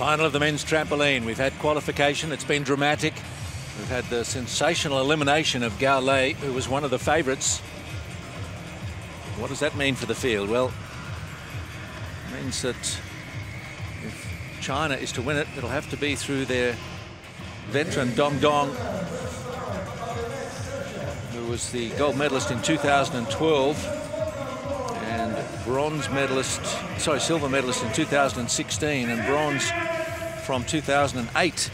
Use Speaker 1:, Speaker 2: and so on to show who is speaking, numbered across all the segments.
Speaker 1: Final of the men's trampoline. We've had qualification. It's been dramatic. We've had the sensational elimination of Gao Lei, who was one of the favourites. What does that mean for the field? Well, it means that if China is to win it, it'll have to be through their veteran Dong Dong, who was the gold medalist in 2012 bronze medalist, sorry, silver medalist in 2016 and bronze from 2008.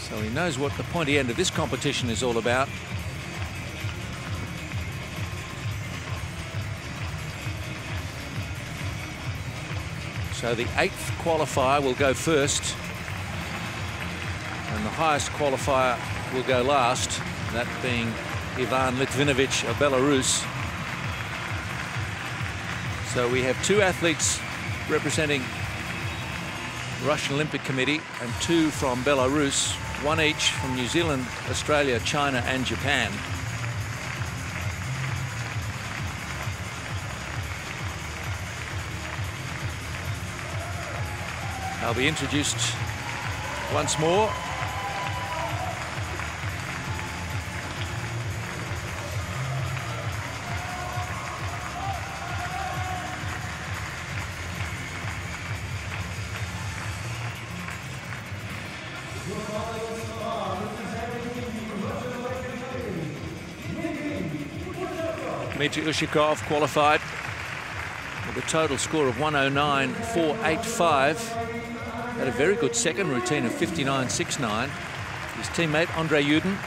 Speaker 1: So he knows what the pointy end of this competition is all about. So the eighth qualifier will go first. And the highest qualifier will go last, that being Ivan Litvinovich of Belarus. So we have two athletes representing Russian Olympic Committee and two from Belarus, one each from New Zealand, Australia, China and Japan. I'll be introduced once more Dmitry Ushakov qualified with a total score of 109.485. Had a very good second routine of 59.69. His teammate Andre Yudin, a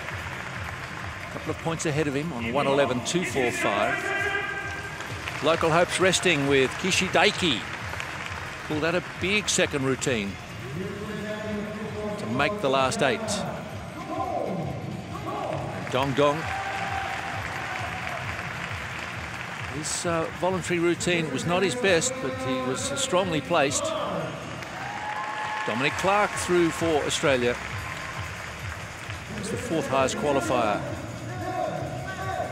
Speaker 1: couple of points ahead of him on 111.245. Local hopes resting with Kishi Daiki. Pulled out a big second routine make the last eight. Dong Dong His uh, voluntary routine was not his best, but he was strongly placed. Dominic Clark through for Australia. It's the fourth highest qualifier.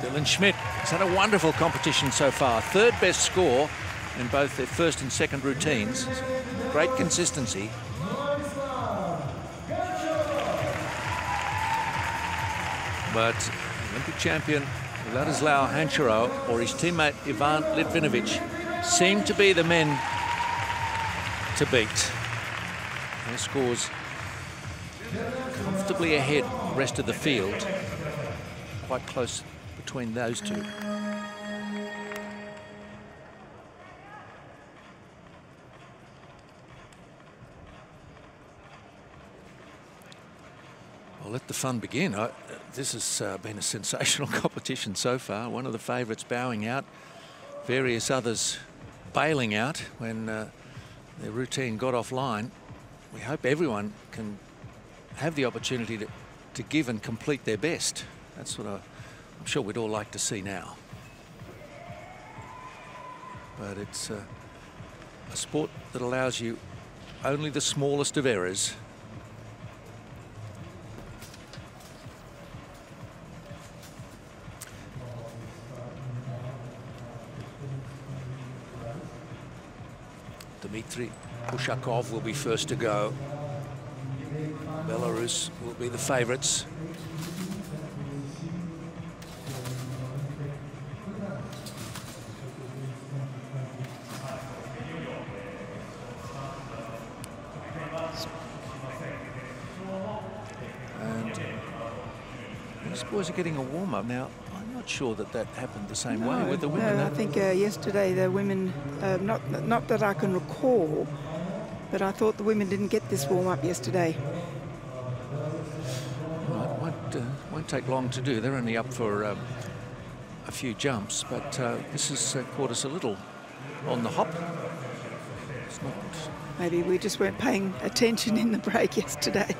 Speaker 1: Dylan Schmidt has had a wonderful competition so far. Third best score in both their first and second routines. Great consistency. But Olympic champion Ladislao Hancharou or his teammate Ivan Litvinovich seem to be the men to beat. Their scores comfortably ahead the rest of the field. Quite close between those two. Well, let the fun begin. I, this has uh, been a sensational competition so far. One of the favourites bowing out, various others bailing out when uh, their routine got offline. We hope everyone can have the opportunity to, to give and complete their best. That's what I, I'm sure we'd all like to see now. But it's uh, a sport that allows you only the smallest of errors Dmitry Ushakov will be first to go. Belarus will be the favourites. And these boys are getting a warm-up now not sure that that happened the same
Speaker 2: no,
Speaker 1: way with the women.
Speaker 2: No, I think uh, yesterday the women, uh, not not that I can recall, but I thought the women didn't get this warm up yesterday.
Speaker 1: It won't, uh, won't take long to do. They're only up for um, a few jumps, but uh, this has uh, caught us a little on the hop.
Speaker 2: Maybe we just weren't paying attention in the break yesterday.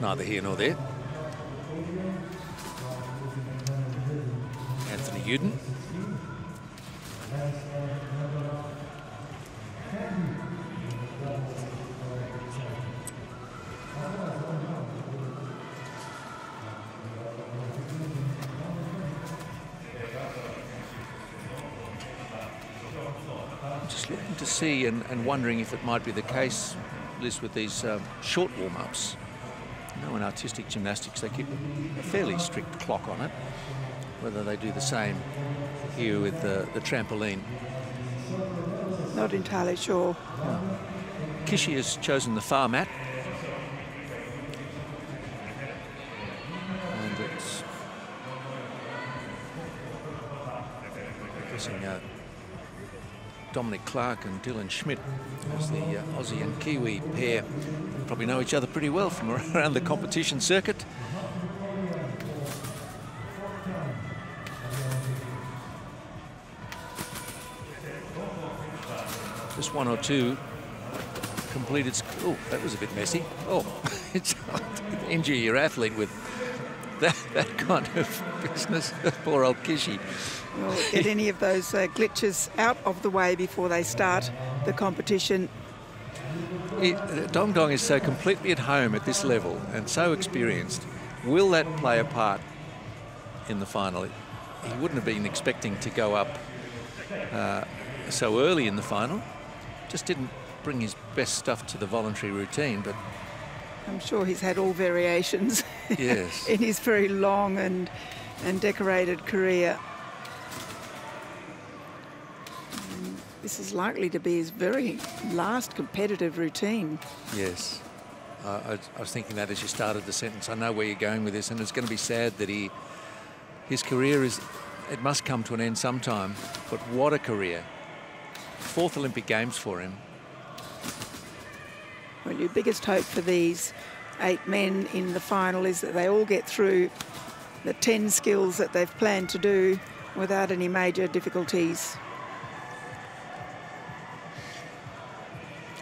Speaker 1: neither here nor there. Anthony Yudin. Just looking to see and, and, wondering if it might be the case, Liz, with these um, short warm-ups. Know, in artistic gymnastics, they keep a fairly strict clock on it. Whether they do the same here with the, the trampoline.
Speaker 2: Not entirely sure.
Speaker 1: Kishi has chosen the far mat. Dominic Clark and Dylan Schmidt as the uh, Aussie and Kiwi pair. Probably know each other pretty well from around the competition circuit. Just one or two completed. Oh, that was a bit messy. Oh, it's injure your athlete with that, that kind of business. Poor old Kishi.
Speaker 2: Well, get any of those uh, glitches out of the way before they start the competition.
Speaker 1: It, Dong Dong is so completely at home at this level and so experienced. Will that play a part in the final? He wouldn't have been expecting to go up uh, so early in the final. Just didn't bring his best stuff to the voluntary routine, but
Speaker 2: I'm sure he's had all variations
Speaker 1: yes.
Speaker 2: in his very long and and decorated career. And this is likely to be his very last competitive routine.
Speaker 1: Yes. Uh, I, I, was thinking that as you started the sentence. I know where you're going with this, and it's going to be sad that he, his career is, it must come to an end sometime. But what a career! Fourth Olympic Games for him.
Speaker 2: Well, your biggest hope for these eight men in the final is that they all get through the 10 skills that they've planned to do without any major difficulties.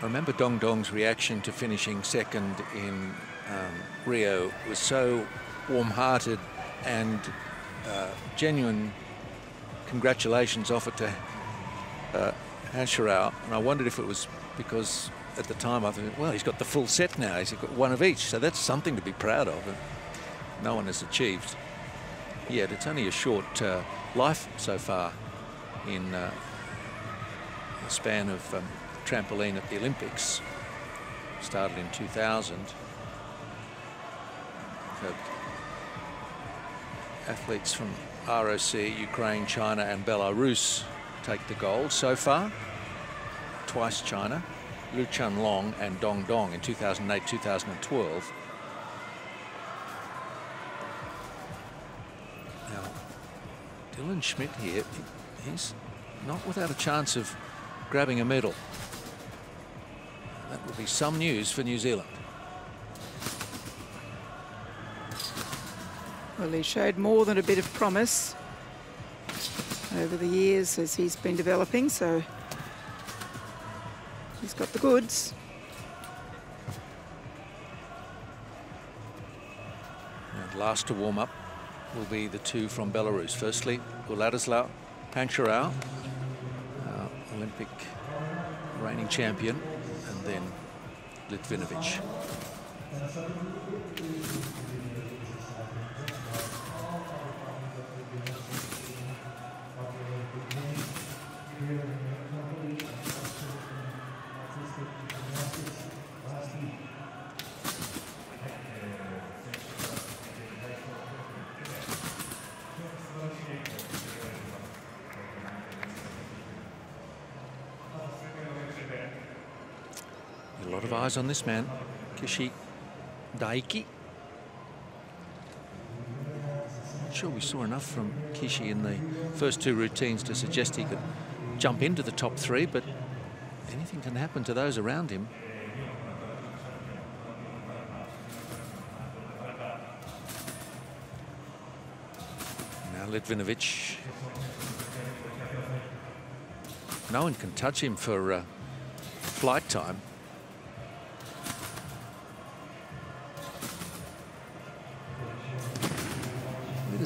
Speaker 1: I remember Dong Dong's reaction to finishing second in um, Rio was so warm-hearted and uh, genuine congratulations offered to uh, Hancharou. And I wondered if it was because at the time I thought, well, he's got the full set now. He's got one of each. So that's something to be proud of. And no one has achieved yet. It's only a short uh, life so far in uh, the span of um, trampoline at the Olympics. Started in 2000. Had athletes from ROC, Ukraine, China and Belarus take the gold so far. Twice China, Liu Chun Long and Dong Dong in 2008, 2012. Now, Dylan Schmidt here, he's not without a chance of grabbing a medal. That would be some news for New Zealand.
Speaker 2: Well, he showed more than a bit of promise over the years as he's been developing, so got the goods.
Speaker 1: And last to warm up will be the two from Belarus. Firstly, Vladislav Hancharou, uh, Olympic reigning champion, and then Litvinovich. On this man, Kishi Daiki. Not sure we saw enough from Kishi in the first two routines to suggest he could jump into the top three, but anything can happen to those around him. Now Litvinovich. No one can touch him for uh, flight time.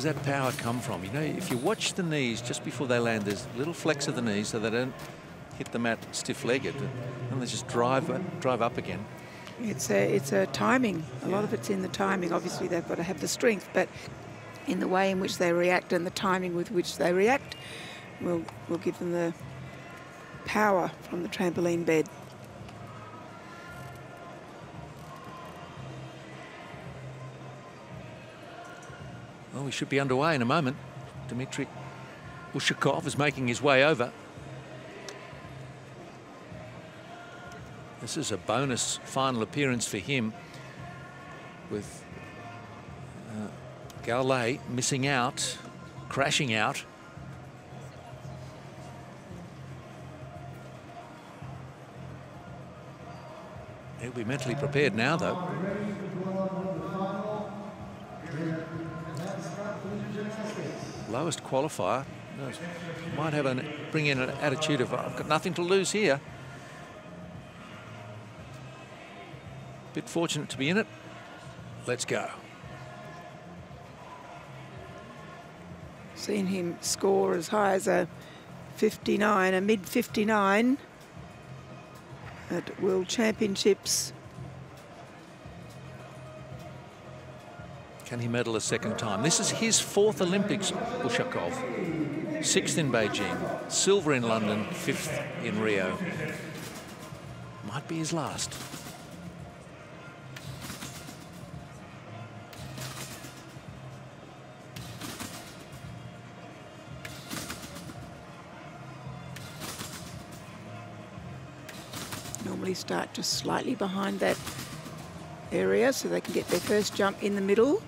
Speaker 1: Does that power come from? You know, if you watch the knees just before they land, there's little flex of the knees so they don't hit the mat stiff-legged, and they just drive drive up again.
Speaker 2: It's a it's a timing. A lot of it's in the timing. Obviously, they've got to have the strength, but in the way in which they react and the timing with which they react will will give them the power from the trampoline bed.
Speaker 1: We should be underway in a moment. Dmitry Ushakov is making his way over. This is a bonus final appearance for him with uh, Gao missing out, crashing out. He'll be mentally prepared now, though. Lowest qualifier. Might have an bring in an attitude of I've got nothing to lose here. Bit fortunate to be in it. Let's go.
Speaker 2: Seen him score as high as a 59, a mid 59 at World Championships.
Speaker 1: Can he medal a second time? This is his fourth Olympics, Ushakov. Sixth in Beijing, silver in London, fifth in Rio. Might be his last.
Speaker 2: Normally start just slightly behind that area so they can get their first jump in the middle.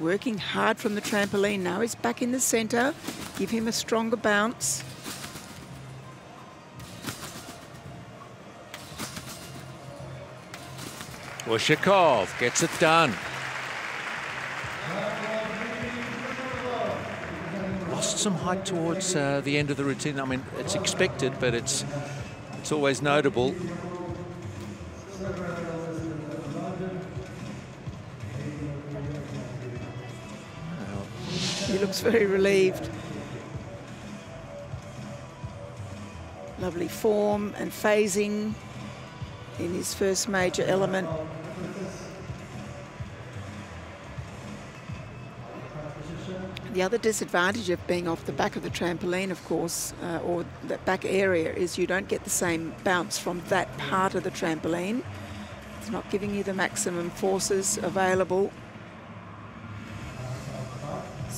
Speaker 2: Working hard from the trampoline now. He's back in the centre. Give him a stronger bounce.
Speaker 1: Ushakov gets it done. Lost some height towards uh, the end of the routine. I mean, it's expected, but it's it's always notable.
Speaker 2: He looks very relieved. Lovely form and phasing in his first major element. The other disadvantage of being off the back of the trampoline, of course, uh, or that back area, is you don't get the same bounce from that part of the trampoline. It's not giving you the maximum forces available.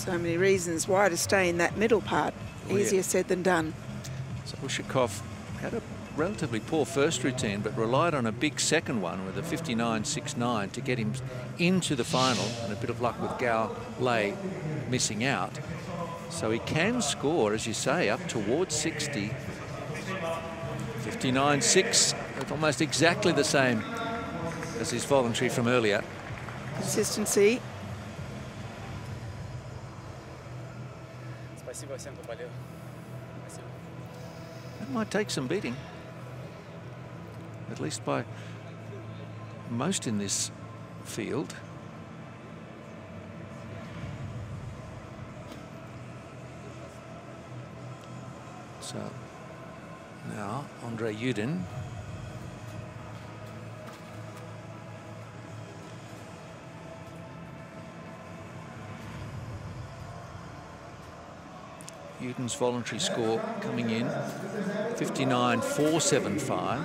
Speaker 2: So many reasons why to stay in that middle part.
Speaker 1: Oh,
Speaker 2: Easier
Speaker 1: yeah.
Speaker 2: said than done.
Speaker 1: So Ushakov had a relatively poor first routine, but relied on a big second one with a 59.69 to get him into the final, and a bit of luck with Gao Lei missing out. So he can score, as you say, up towards 60. 59.6, almost exactly the same as his voluntary from earlier.
Speaker 2: Consistency.
Speaker 3: Спасибо всем, кто болел. Спасибо.
Speaker 1: That might take some beating. At least by most in this field. So now Andre Yudin Yudin's voluntary score coming in 59.475.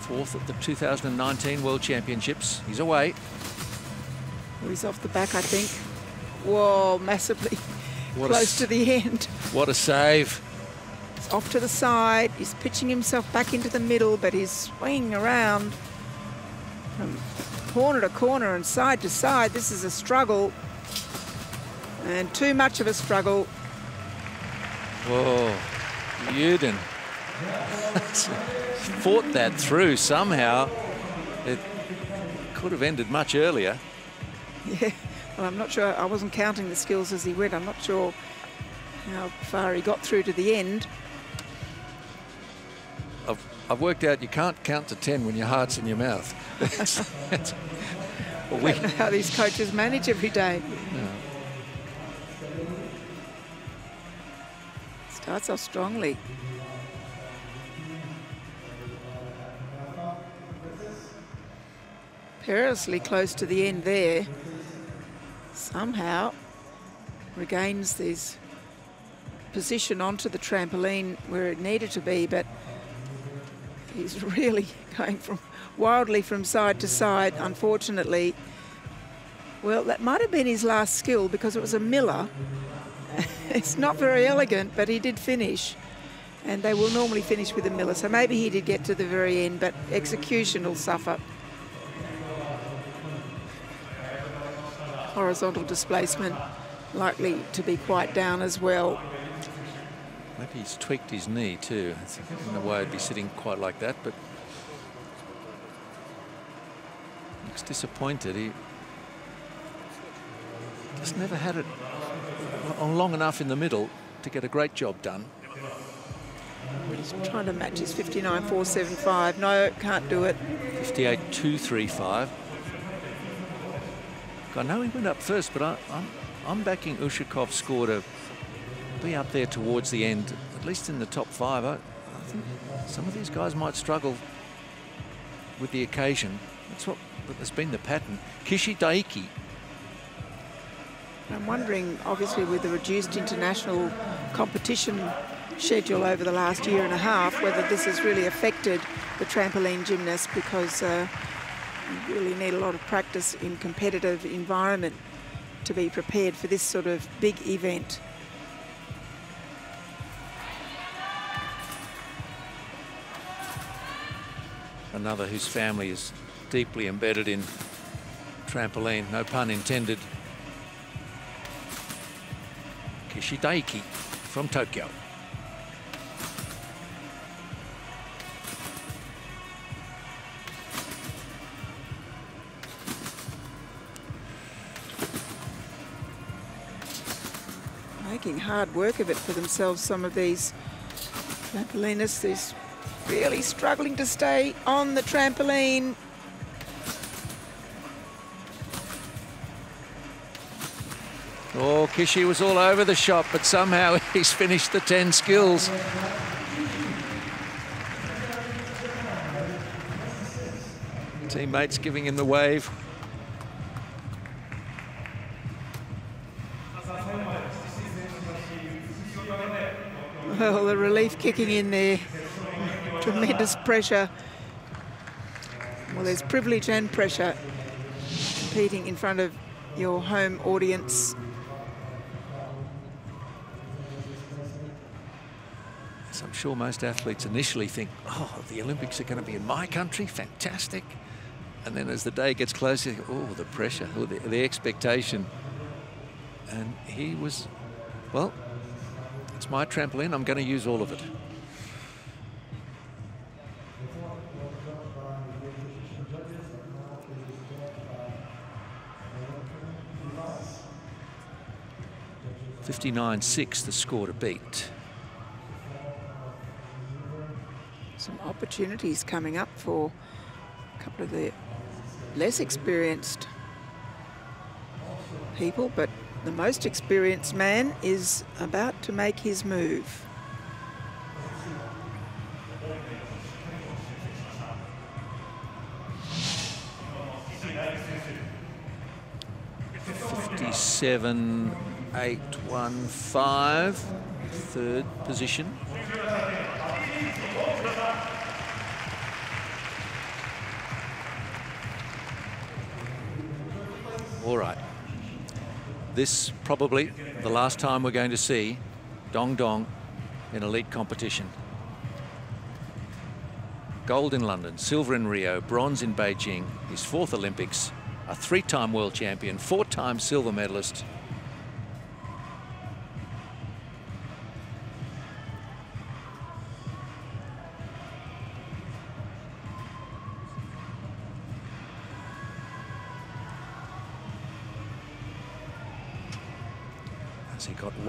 Speaker 1: Fourth at the 2019 World Championships. He's away.
Speaker 2: He's off the back, I think. Whoa, massively
Speaker 1: What
Speaker 2: close to the end.
Speaker 1: What a save.
Speaker 2: Off to the side. He's pitching himself back into the middle, but he's swinging around from corner to corner and side to side. This is a struggle, and too much of a struggle.
Speaker 1: Whoa, Yudin fought that through somehow. It could have ended much earlier.
Speaker 2: Yeah, well, I'm not sure. I wasn't counting the skills as he went. I'm not sure how far he got through to the end.
Speaker 1: I've, worked out you can't count to 10 when your heart's in your mouth. Well, we,
Speaker 2: I don't know how these coaches manage every day. Starts starts off strongly. Perilously close to the end there. Somehow regains this position onto the trampoline where it needed to be, but he's really going from wildly from side to side, unfortunately. Well, that might have been his last skill because it was a Miller. it's not very elegant, but he did finish. And they will normally finish with a Miller, so maybe he did get to the very end, but execution will suffer. Horizontal displacement likely to be quite down as well.
Speaker 1: Maybe he's tweaked his knee too. I in a way, I'd be sitting quite like that, but looks disappointed. He just never had it long enough in the middle to get a great job done.
Speaker 2: He's trying to match his 59.475. No, can't do it.
Speaker 1: 58.235. I know he went up first, but I, I'm, I'm backing Ushakov score to be up there towards the end, at least in the top five. I, I think some of these guys might struggle with the occasion. That's what has been the pattern. Kishi Daiki.
Speaker 2: I'm wondering, obviously, with the reduced international competition schedule over the last year and a half, whether this has really affected the trampoline gymnast because uh, you really need a lot of practice in competitive environment to be prepared for this sort of big event.
Speaker 1: Another whose family is deeply embedded in trampoline, no pun intended. Kishi Daiki from Tokyo.
Speaker 2: Making hard work of it for themselves, some of these trampolinists. These really struggling to stay on the trampoline.
Speaker 1: Oh, Kishi was all over the shop, but somehow he's finished the 10 skills. Teammates giving him the wave.
Speaker 2: Well, the relief kicking in there. Tremendous pressure. Well, there's privilege and pressure competing in front of your home audience.
Speaker 1: So I'm sure most athletes initially think, oh, the Olympics are going to be in my country, fantastic. And then as the day gets closer, oh, the pressure, oh, the, the expectation. And he was, well, it's my trampoline, I'm going to use all of it. Fifty-nine six, the score to beat.
Speaker 2: Some opportunities coming up for a couple of the less experienced people, but the most experienced man is about to make his move.
Speaker 1: Fifty-seven, eight, one, five, third position. All right. This probably the last time we're going to see Dong Dong in elite competition. Gold in London, silver in Rio, bronze in Beijing, his fourth Olympics, a three-time world champion, four-time silver medalist,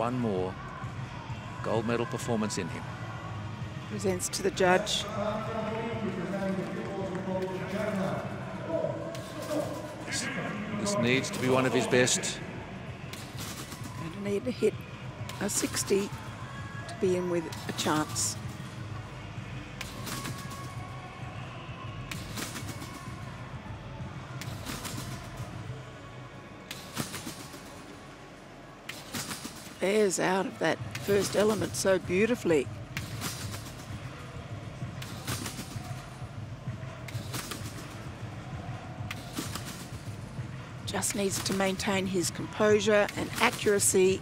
Speaker 1: one more gold medal performance in him?
Speaker 2: Presents to the judge.
Speaker 1: This, this needs to be one of his best.
Speaker 2: Going to need to hit a 60 to be in with a chance. Airs out of that first element so beautifully. Just needs to maintain his composure and accuracy.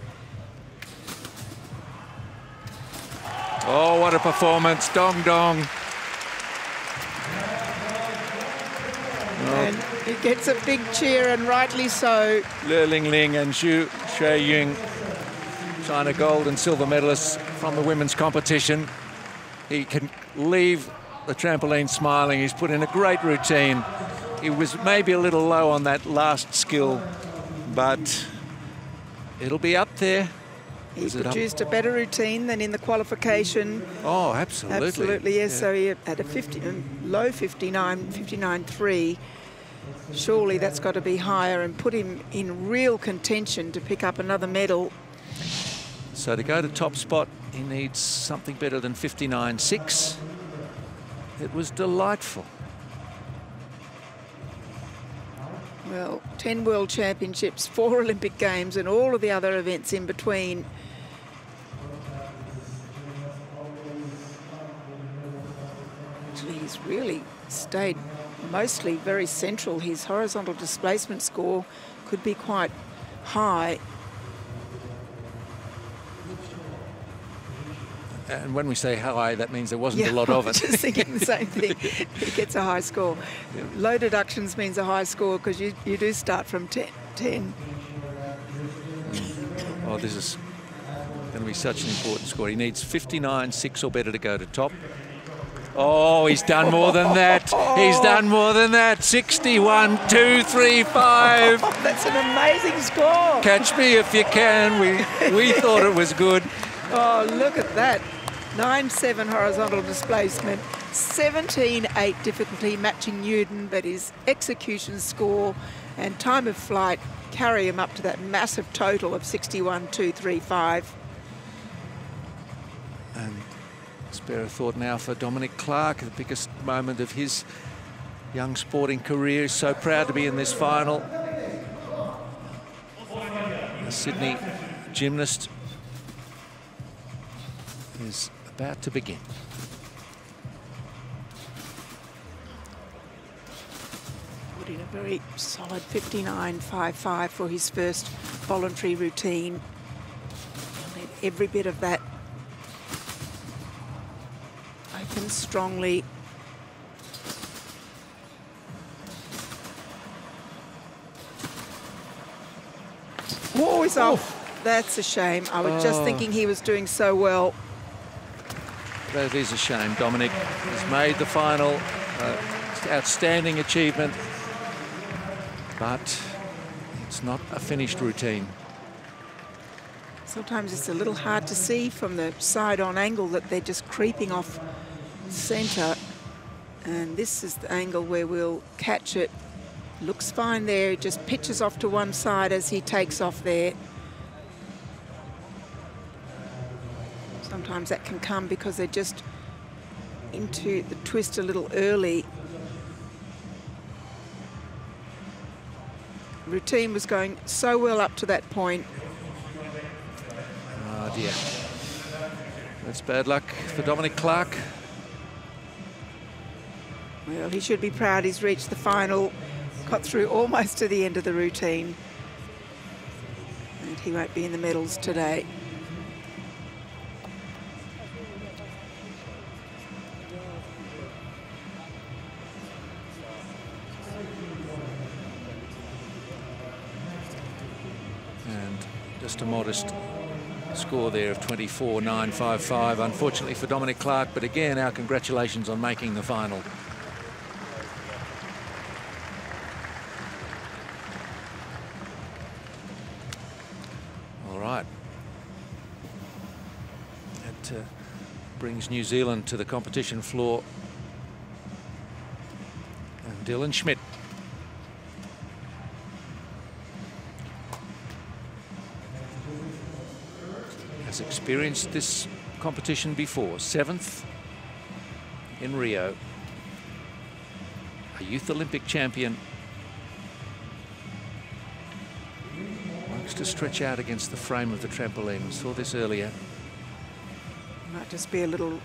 Speaker 1: Oh, what a performance. Dong Dong.
Speaker 2: And he gets a big cheer, and rightly so.
Speaker 1: Liu Lingling and Xu Ying, China gold and silver medalists from the women's competition. He can leave the trampoline smiling. He's put in a great routine. He was maybe a little low on that last skill, but it'll be up there.
Speaker 2: He produced a better routine than in the qualification.
Speaker 1: Oh, absolutely.
Speaker 2: Absolutely, yes. Yeah. So he had a 50, um, low 59, 59.3. Surely that's got to be higher and put him in real contention to pick up another medal.
Speaker 1: So to go to top spot, he needs something better than 59.6. It was delightful.
Speaker 2: Well, 10 World Championships, four Olympic Games and all of the other events in between. Actually, he's really stayed mostly very central. His horizontal displacement score could be quite high.
Speaker 1: And when we say high, that means there wasn't yeah, a lot of it.
Speaker 2: just thinking the same thing. he gets a high score. Low deductions means a high score because you, you do start from 10. 10.
Speaker 1: Oh, this is going to be such an important score. He needs 59, 6 or better to go to top. Oh, he's done more than that. He's done more than that. 61, 2, 3, 5.
Speaker 2: Oh, that's an amazing score.
Speaker 1: Catch me if you can. We, we thought it was good.
Speaker 2: Oh, look at that. 9-7 horizontal displacement, 17-8 difficulty matching Yudin, but his execution score and time of flight carry him up to that massive total of 61.235.
Speaker 1: And spare a thought now for Dominic Clark, the biggest moment of his young sporting career. So proud to be in this final. The Sydney gymnast is about to begin.
Speaker 2: Put in a very solid 59.55 for his first voluntary routine. Every bit of that open strongly. Oh, he's off. That's a shame. I was oh. just thinking he was doing so well.
Speaker 1: That is a shame. Dominic has made the final. Uh, outstanding achievement. But it's not a finished routine.
Speaker 2: Sometimes it's a little hard to see from the side-on angle that they're just creeping off centre. And this is the angle where we'll catch it. Looks fine there. Just pitches off to one side as he takes off there. Sometimes that can come because they're just into the twist a little early. Routine was going so well up to that point.
Speaker 1: Oh dear. That's bad luck for Dominic Clark.
Speaker 2: Well, he should be proud he's reached the final, got through almost to the end of the routine. And he won't be in the medals today.
Speaker 1: A modest score there of 24.955, unfortunately for Dominic Clark, but again, our congratulations on making the final. All right. That uh, brings New Zealand to the competition floor. And Dylan Schmidt experienced this competition before, seventh in Rio, a youth Olympic champion. Wants to stretch out against the frame of the trampoline. We saw this earlier.
Speaker 2: Might just be a little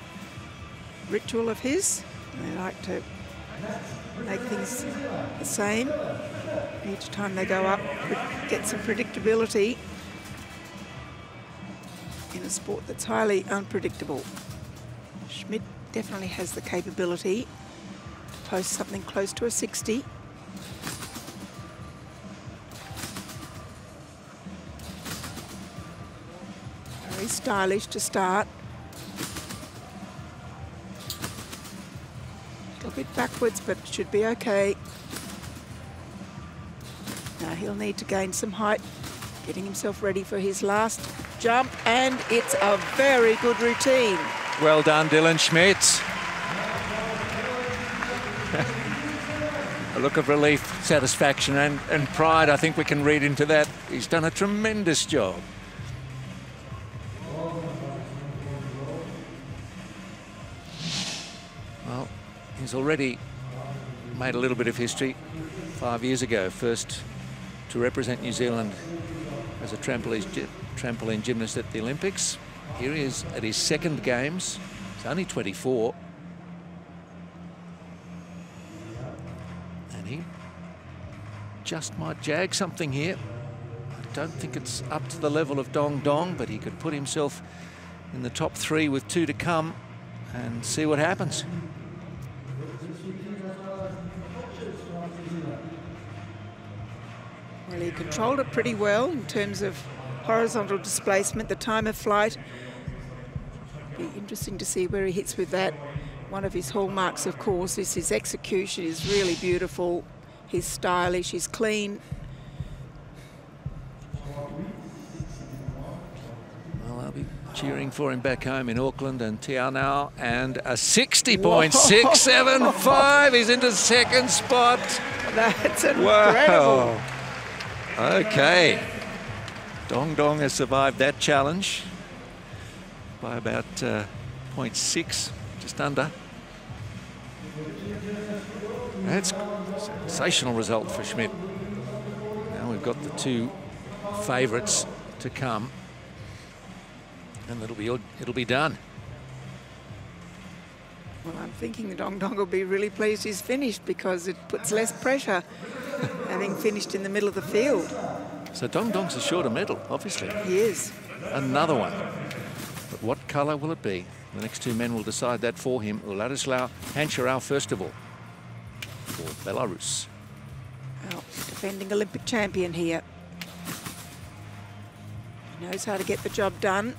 Speaker 2: ritual of his. They like to make things the same. Each time they go up, get some predictability sport that's highly unpredictable. Schmidt definitely has the capability to post something close to a 60. Very stylish to start. A little bit backwards, but should be okay. Now he'll need to gain some height, getting himself ready for his last jump, and it's a very good routine.
Speaker 1: Well done, Dylan Schmidt. a look of relief, satisfaction, and, and pride, I think we can read into that. He's done a tremendous job. Well, he's already made a little bit of history five years ago, first to represent New Zealand as a trampoline, trampoline gymnast at the Olympics. Here he is at his second games. He's only 24. And he just might jag something here. I don't think it's up to the level of Dong Dong, but he could put himself in the top three with two to come and see what happens.
Speaker 2: Well, he controlled it pretty well in terms of horizontal displacement, the time of flight. Be interesting to see where he hits with that. One of his hallmarks, of course, is his execution is really beautiful. He's stylish, he's clean.
Speaker 1: Well, I'll be cheering for him back home in Auckland and Te Anau. And a 60.675. He's into second spot.
Speaker 2: That's incredible.
Speaker 1: Wow. Okay. Dong Dong has survived that challenge by about uh, 0.6, just under. That's a sensational result for Schmidt. Now we've got the two favourites to come, and it'll be it'll be done.
Speaker 2: Well, I'm thinking the Dong Dong will be really pleased he's finished because it puts less pressure having finished in the middle of the field.
Speaker 1: So Dong Dong's a shorter medal, obviously.
Speaker 2: He is.
Speaker 1: Another one. But what colour will it be? The next two men will decide that for him. Ladislav Hancharou, first of all, for Belarus.
Speaker 2: Well, defending Olympic champion here. He knows how to get the job done.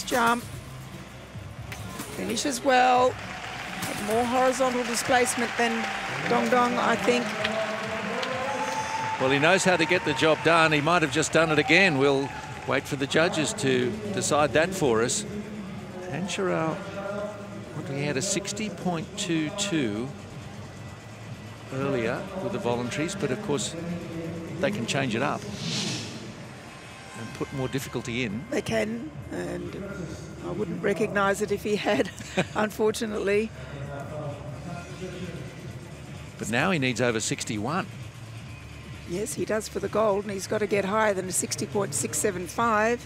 Speaker 2: Last jump. Finishes well. More horizontal displacement than Dong Dong, I think.
Speaker 1: Well, he knows how to get the job done. He might have just done it again. We'll wait for the judges to decide that for us. Hancharou, he had a 60.22 earlier with the voluntaries, but of course they can change it up and put more difficulty in.
Speaker 2: They can, and I wouldn't recognise it if he had, unfortunately.
Speaker 1: But now he needs over 61.
Speaker 2: Yes, he does for the gold, and he's got to get higher than a 60.675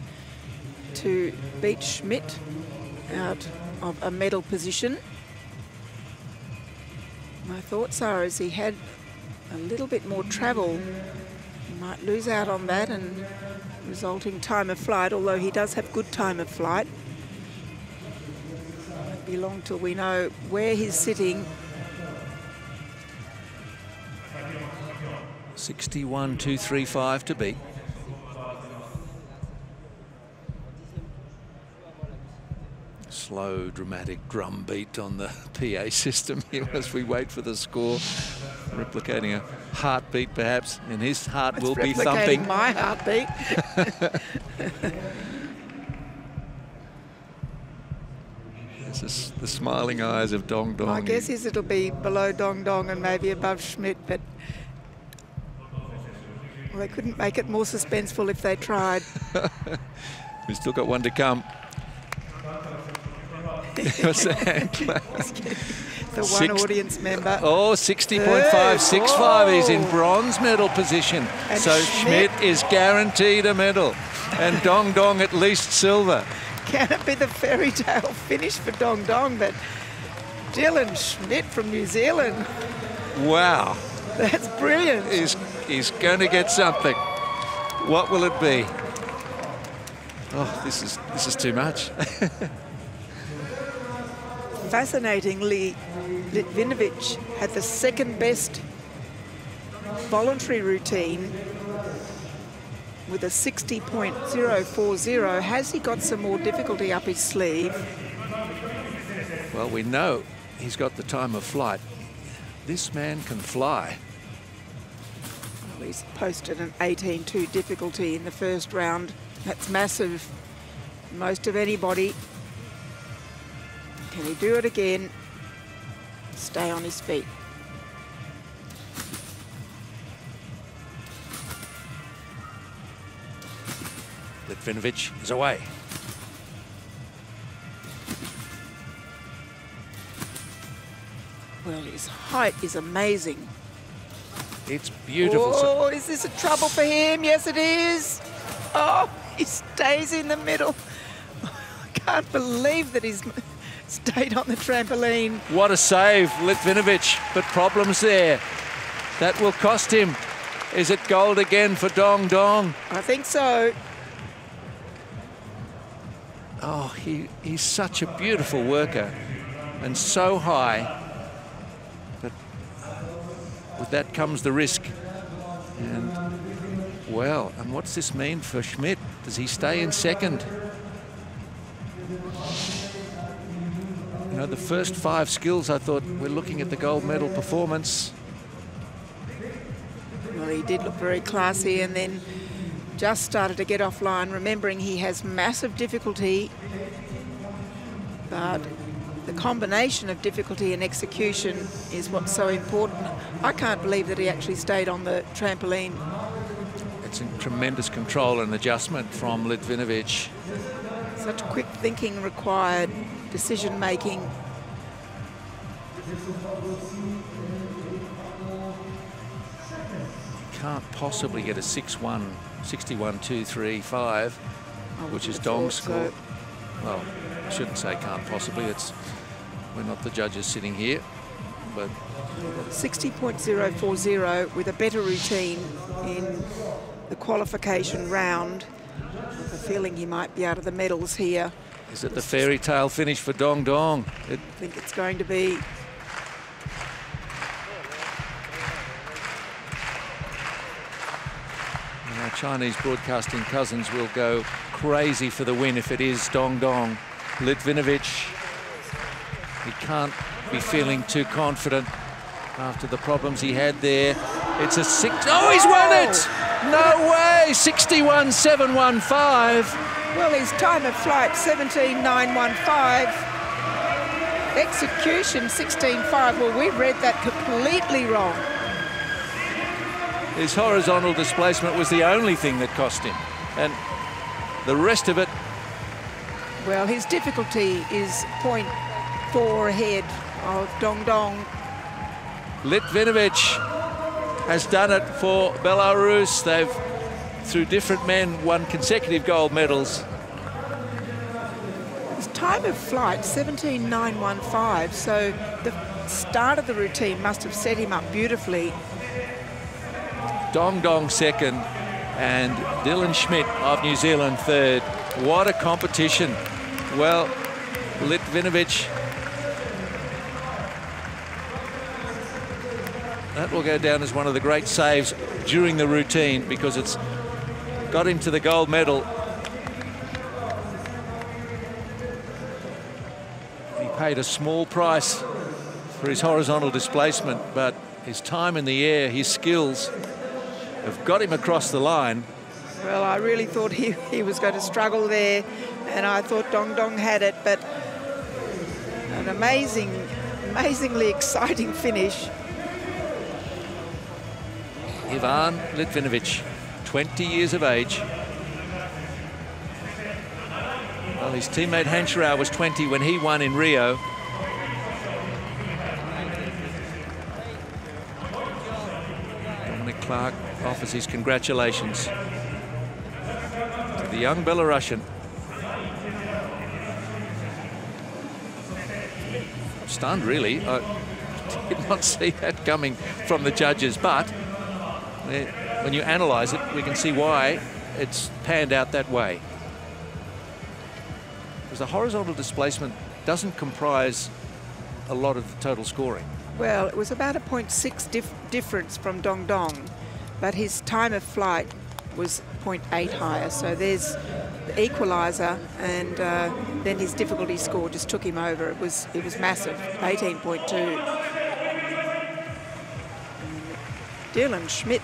Speaker 2: to beat Schmidt out of a medal position. My thoughts are as he had a little bit more travel, he might lose out on that and resulting time of flight, although he does have good time of flight. Won't be long till we know where he's sitting
Speaker 1: 61.235 to beat. Slow, dramatic drum beat on the PA system here as we wait for the score. Replicating a heartbeat, perhaps, and his heart
Speaker 2: it's
Speaker 1: will be thumping.
Speaker 2: my heartbeat.
Speaker 1: this is the smiling eyes of Dong Dong.
Speaker 2: I guess his it'll be below Dong Dong and maybe above Schmidt, but well, they couldn't make it more suspenseful if they tried.
Speaker 1: We've still got one to come.
Speaker 2: the one Six, audience member.
Speaker 1: Oh, 60.565. He's in bronze medal position.
Speaker 2: And
Speaker 1: so Schmidt, Schmidt is guaranteed a medal. And Dong Dong at least silver.
Speaker 2: Can it be the fairy tale finish for Dong Dong? But Dylan Schmidt from New Zealand.
Speaker 1: Wow.
Speaker 2: That's brilliant.
Speaker 1: He's, he's going to get something. What will it be? Oh, this is this is too much.
Speaker 2: Fascinatingly, Litvinovich had the second best voluntary routine with a 60.040. Has he got some more difficulty up his sleeve?
Speaker 1: Well, we know he's got the time of flight. This man can fly.
Speaker 2: Well, he's posted an 18-2 difficulty in the first round. That's massive. Most of anybody. Can he do it again? Stay on his feet.
Speaker 1: Litvinovich is away.
Speaker 2: Well, his height is amazing.
Speaker 1: It's beautiful.
Speaker 2: Oh, is this a trouble for him? Yes, it is. Oh, he stays in the middle. I can't believe that he's stayed on the trampoline.
Speaker 1: What a save, Litvinovich, but problems there. That will cost him. Is it gold again for Dong Dong?
Speaker 2: I think so.
Speaker 1: Oh, he, he's such a beautiful worker and so high. But with that comes the risk. And, well, and what's this mean for Schmidt? Does he stay in second? You know, the first five skills, I thought we're looking at the gold medal performance.
Speaker 2: Well, he did look very classy and then just started to get offline, remembering he has massive difficulty, but the combination of difficulty and execution is what's so important. I can't believe that he actually stayed on the trampoline.
Speaker 1: It's a tremendous control and adjustment from Litvinovich.
Speaker 2: Such quick thinking required, decision making.
Speaker 1: Can't possibly get a 6-1, 61-2-3-5, which is Dong's score. So. Well, I shouldn't say can't possibly. It's we're not the judges sitting here, but
Speaker 2: 60.040 with a better routine in the qualification round. The feeling he might be out of the medals here.
Speaker 1: Is it the fairy tale finish for Dong Dong?
Speaker 2: It I think it's going to be.
Speaker 1: Our Chinese broadcasting cousins will go crazy for the win if it is Dong Dong. Litvinovich, he can't be feeling too confident after the problems he had there. It's a six. Oh, he's won it! No way! 61 715.
Speaker 2: Well, his time of flight, 17.915. Execution, 16.5. Well, we read that completely wrong.
Speaker 1: His horizontal displacement was the only thing that cost him. And the rest of it...
Speaker 2: Well, his difficulty is 0.4 ahead of Dong Dong.
Speaker 1: Litvinovich has done it for Belarus. They've through different men, won consecutive gold medals.
Speaker 2: His time of flight, 17.915, so the start of the routine must have set him up beautifully.
Speaker 1: Dong Dong second and Dylan Schmidt of New Zealand third. What a competition. Well, Litvinovich that will go down as one of the great saves during the routine because it's got him to the gold medal. He paid a small price for his horizontal displacement, but his time in the air, his skills have got him across the line.
Speaker 2: Well, I really thought he, he was going to struggle there, and I thought Dong Dong had it, but an amazing, amazingly exciting finish.
Speaker 1: Ivan Litvinovich, 20 years of age. Well, his teammate Hancharou was 20 when he won in Rio. Dominic Clark offers his congratulations to the young Belarusian. Stunned, really. I did not see that coming from the judges, but when you analyse it, we can see why it's panned out that way. Because the horizontal displacement doesn't comprise a lot of the total scoring.
Speaker 2: Well, it was about a 0.6 dif difference from Dong Dong, but his time of flight was 0.8 higher. So there's the equaliser, and uh, then his difficulty score just took him over. It was it was massive, 18.2. Dylan Schmidt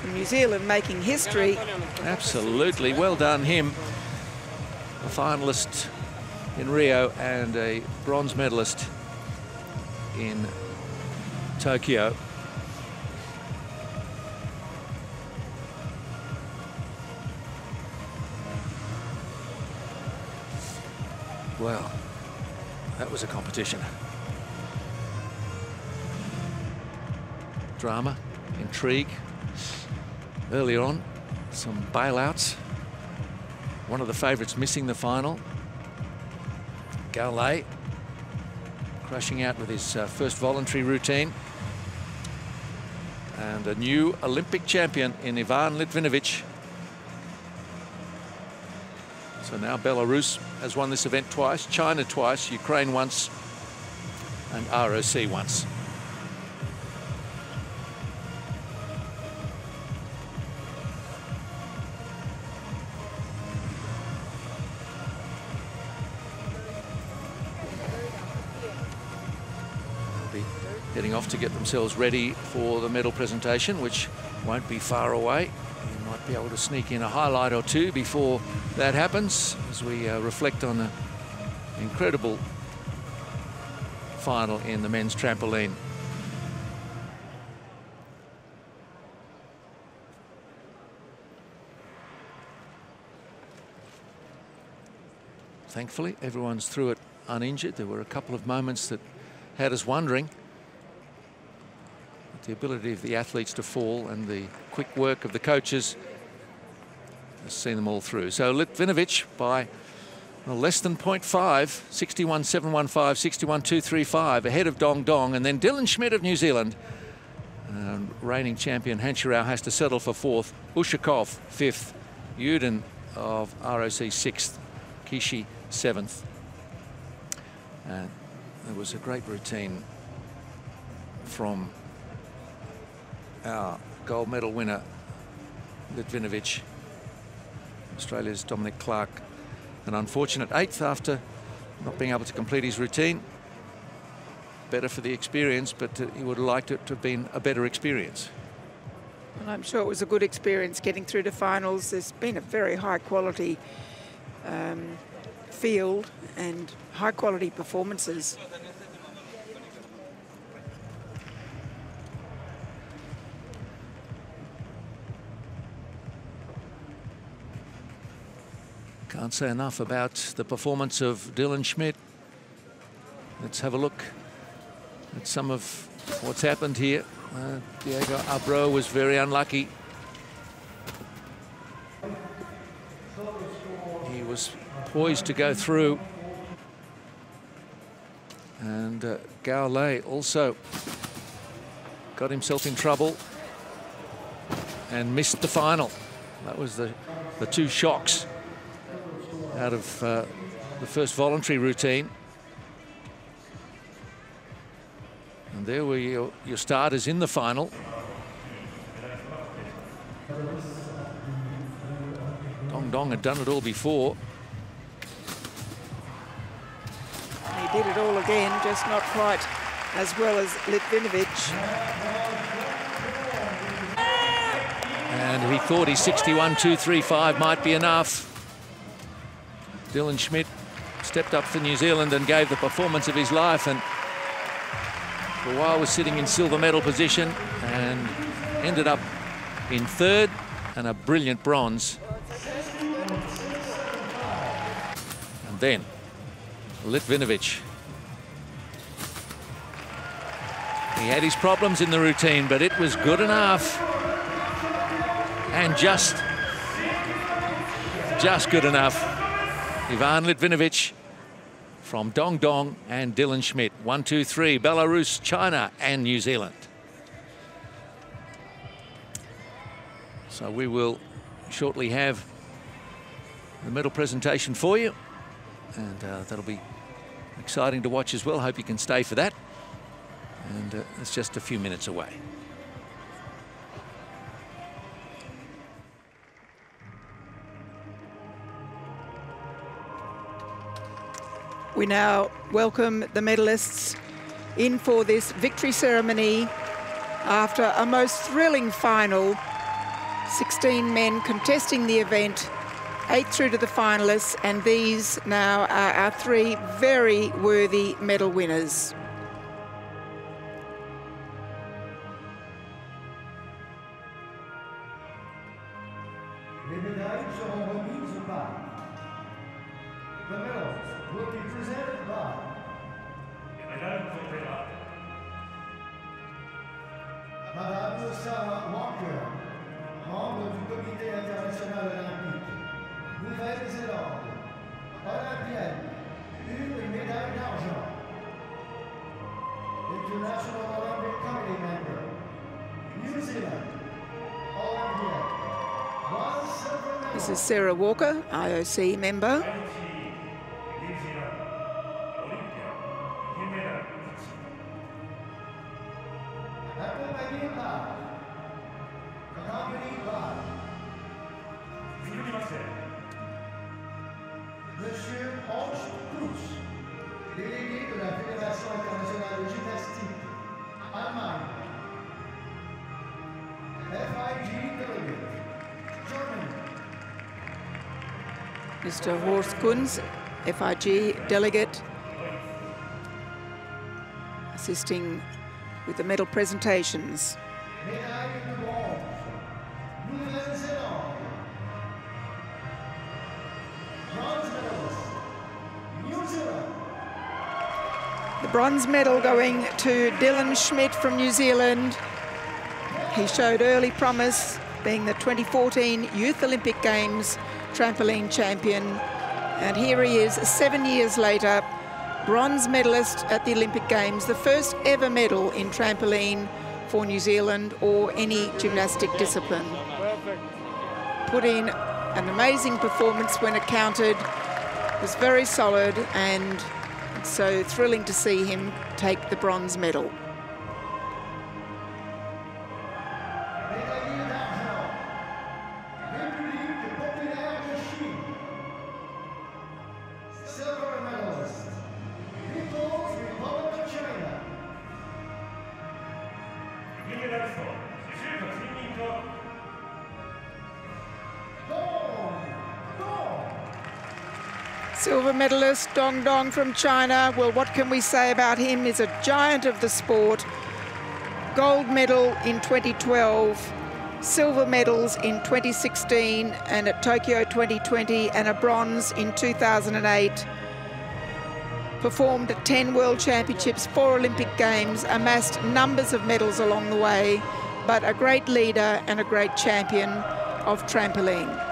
Speaker 2: from New Zealand making history.
Speaker 1: Absolutely, well done him. A finalist in Rio and a bronze medalist in Tokyo. Well, that was a competition. Drama, intrigue. Earlier on, some bailouts. One of the favourites missing the final. Galay crashing out with his uh, first voluntary routine. And a new Olympic champion in Ivan Litvinovich. So now Belarus has won this event twice, China twice, Ukraine once, and ROC once. Heading off to get themselves ready for the medal presentation, which won't be far away. You might be able to sneak in a highlight or two before that happens as we uh, reflect on the incredible final in the men's trampoline. Thankfully, everyone's through it uninjured. There were a couple of moments that had us wondering the ability of the athletes to fall and the quick work of the coaches has seen them all through. So Litvinovich by well, less than 0.5, 61.715, 61.235 ahead of Dong Dong and then Dylan Schmidt of New Zealand. Uh, reigning champion Hancharou has to settle for fourth. Ushakov fifth. Yudin of ROC sixth. Kishi seventh. And there was a great routine from our gold medal winner, Litvinovich, Australia's Dominic Clark, an unfortunate eighth after not being able to complete his routine. Better for the experience, but he would have liked it to have been a better experience.
Speaker 2: And I'm sure it was a good experience getting through to finals. There's been a very high quality um, field and high quality performances.
Speaker 1: Can't say enough about the performance of Dylan Schmidt. Let's have a look at some of what's happened here. Uh, Diego Abreu was very unlucky. He was poised to go through. And uh, also got himself in trouble and missed the final. That was the, the two shocks out of uh, the first voluntary routine. And there were your, your starters in the final. Dong Dong had done it all before.
Speaker 2: He He did it all again, just not quite as well as Litvinovich.
Speaker 1: And he thought his 61.235 might be enough. Dylan Schmidt stepped up for New Zealand and gave the performance of his life and for a while was sitting in silver medal position and ended up in third and a brilliant bronze. And then Litvinovich. He had his problems in the routine, but it was good enough. And just, just good enough. Ivan Litvinovich from Dong Dong and Dylan Schmidt. One, two, three, Belarus, China and New Zealand. So we will shortly have the medal presentation for you. And uh, that'll be exciting to watch as well. Hope you can stay for that. And uh, it's just a few minutes away.
Speaker 2: We now welcome the medalists in for this victory ceremony after a most thrilling final. 16 men contesting the event, eight through to the finalists, and these now are our three very worthy medal winners. This is Sarah Walker, IOC member. Kunz, FIG delegate, assisting with the medal presentations. The bronze medal going to Dylan Schmidt from New Zealand. He showed early promise, being the 2014 Youth Olympic Games trampoline champion. And here he is, seven years later, bronze medalist at the Olympic Games, the first ever medal in trampoline for New Zealand or any gymnastic discipline. Put in an amazing performance when it counted, was very solid and so thrilling to see him take the bronze medal. Dong Dong from China. Well, what can we say about him? He's a giant of the sport. Gold medal in 2012, silver medals in 2016 and at Tokyo 2020 and a bronze in 2008. Performed at 10 World Championships, four Olympic Games, amassed numbers of medals along the way, but a great leader and a great champion of trampoline.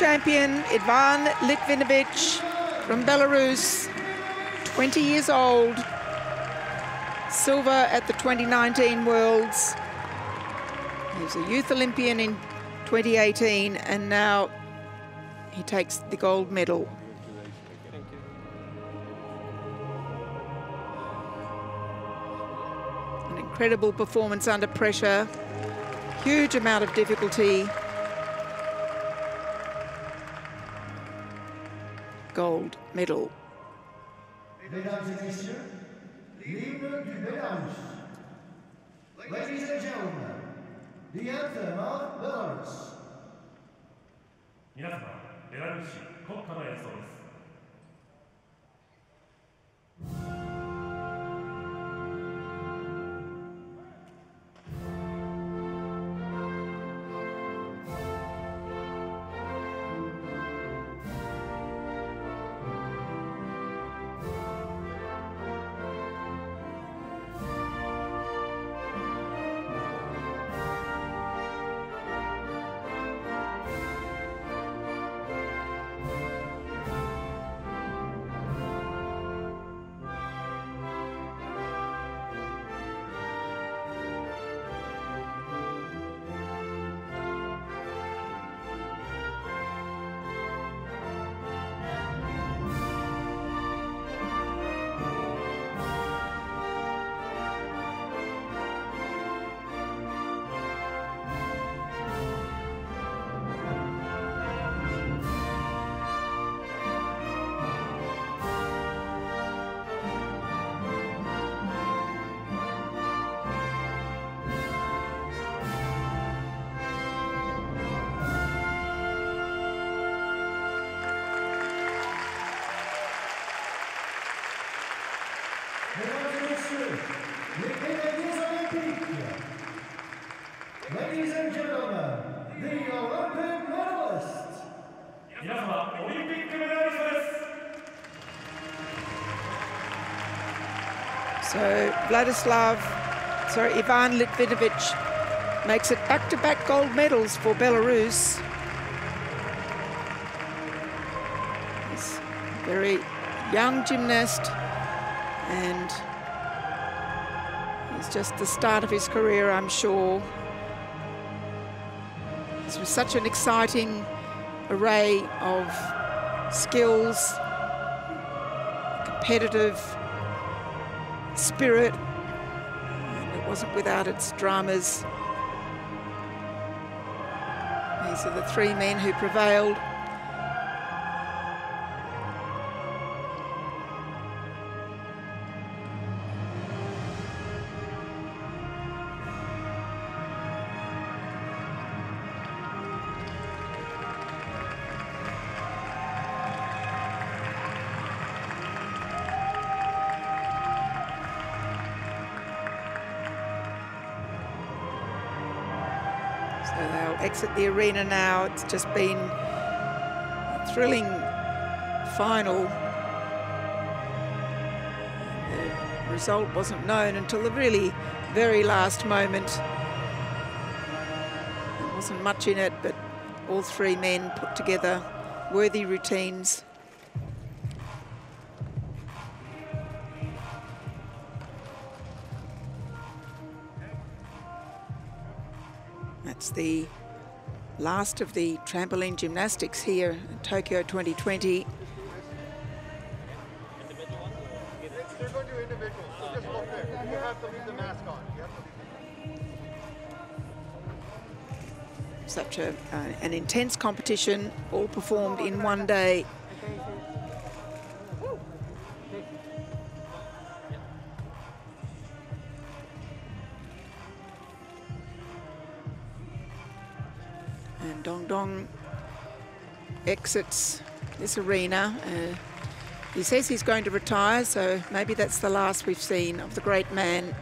Speaker 2: Champion, Ivan Litvinovich from Belarus, 20 years old, silver at the 2019 Worlds. He was a youth Olympian in 2018 and now he takes the gold medal. An incredible performance under pressure, huge amount of difficulty. Gold medal.
Speaker 4: Mesdames et messieurs, l'hymne du Bélarus. Ladies and gentlemen, the anthem of Belarus.
Speaker 5: 皆様ベラルーシ国歌の演奏です
Speaker 2: So Vladislav, sorry, Ivan Litvinovich makes it back-to-back gold medals for Belarus. He's a very young gymnast and he's just the start of his career, I'm sure. This was such an exciting array of skills, competitive spirit. And it wasn't without its dramas. These are the three men who prevailed. They'll exit the arena now. It's just been a thrilling final. The result wasn't known until the really very last moment. There wasn't much in it, but all three men put together worthy routines. That's the last of the trampoline gymnastics here in Tokyo 2020.
Speaker 6: They're going to do individuals, so just walk there. You have to leave the mask on. You have to leave
Speaker 2: Such a, uh, an intense competition, all performed in one day. Exits this arena. Uh, he says he's going to retire, so maybe that's the last we've seen of the great man